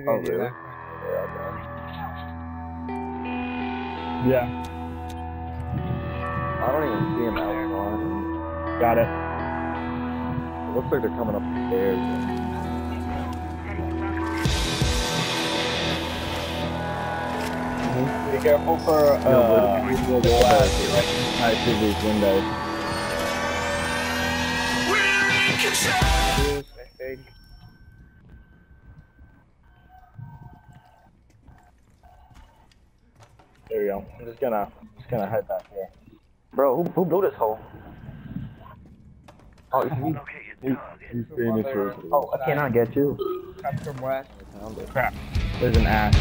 figured Oh, you really? that. Yeah, I don't even see him out front. got it. It looks like they're coming up the stairs. Be careful for uh, the glass right through these windows. Juice, I think. There we go. I'm just gonna just gonna head back here. Bro, who, who blew this hole? Oh, it's me. He's famous for his Oh, I cannot get you. Come from west. Crap. There's an ass.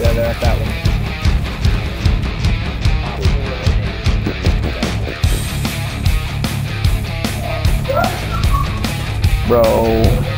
Yeah, they're at that one. Bro,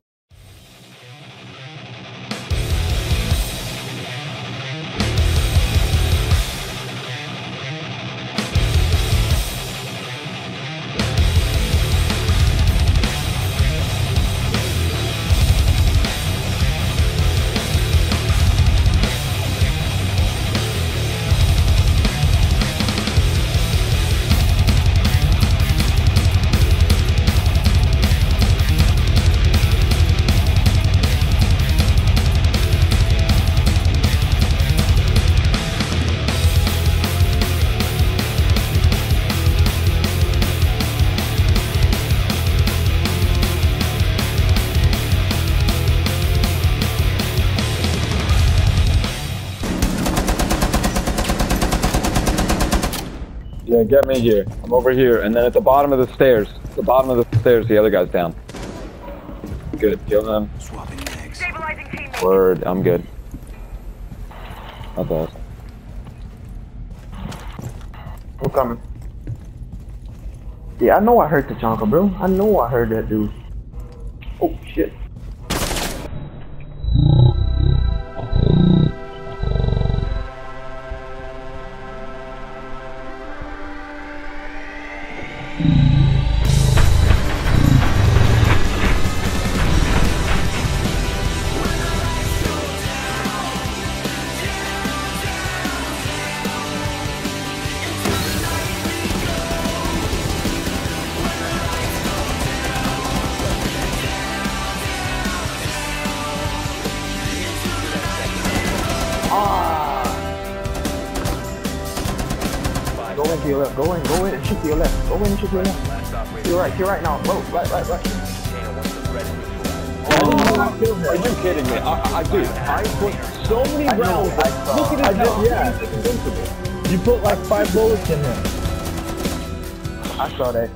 Yeah, get me here. I'm over here, and then at the bottom of the stairs. The bottom of the stairs, the other guy's down. Good, kill him. Stabilizing teammate. Word, I'm good. Not bad. Who coming? Yeah, I know I heard the Chanka, bro. I know I heard that dude. Oh shit. Go in to your left. Go in. Go in and shoot to your left. Go in and shoot to your left. To your right. To your right now. Bro, right, right, right. Oh, oh, Are you kidding me? I, I, I do. I put so many I know, rounds. I. Look at his I did- yeah. You put like five bullets in him. I saw that.